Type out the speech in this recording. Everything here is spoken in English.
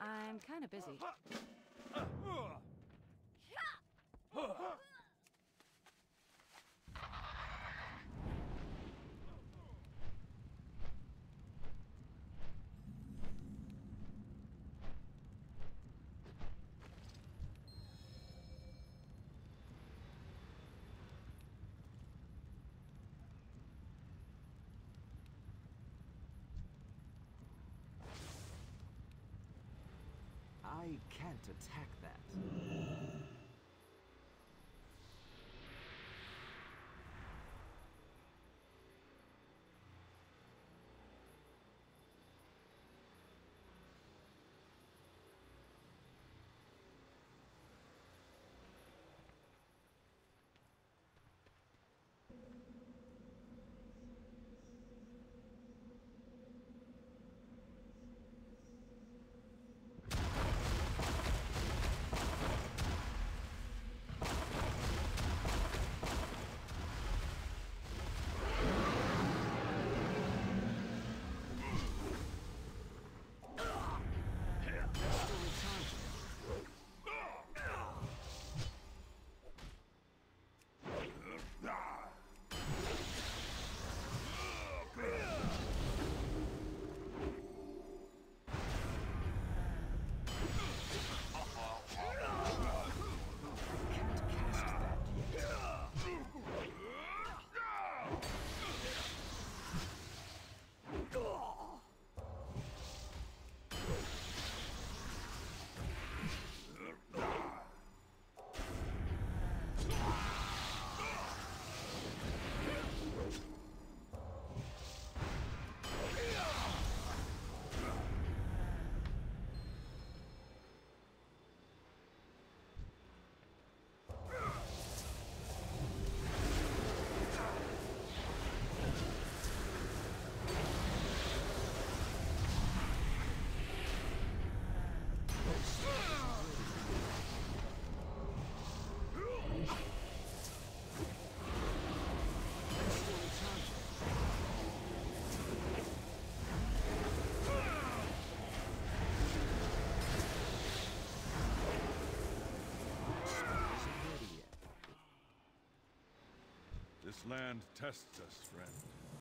I'm kind of busy. Uh, uh, uh, I can't attack that. This land tests us, friend.